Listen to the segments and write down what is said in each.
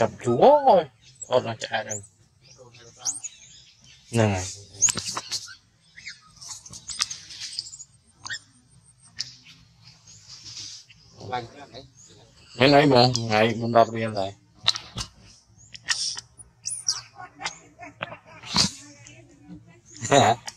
ចាប់យូរអើយអត់អាចឆ្អែតហ្នឹងហើយឡើងហ្នឹងហើយបងថ្ងៃមិនដល់រៀនដែរហ៎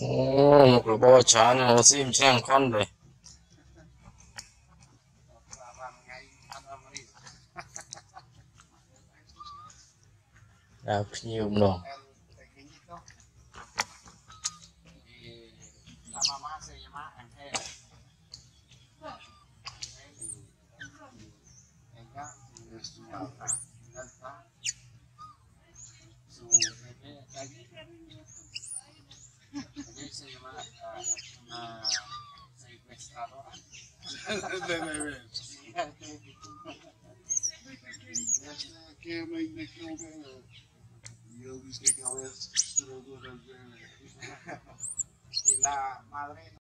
Oh, một cái bò chán nó sim trang con đây. Đào nhiều nọ. na, na encoestradora. que é mãe daquele garoto. E Eu disse que aquela é sequestradora de. E lá, Madrid.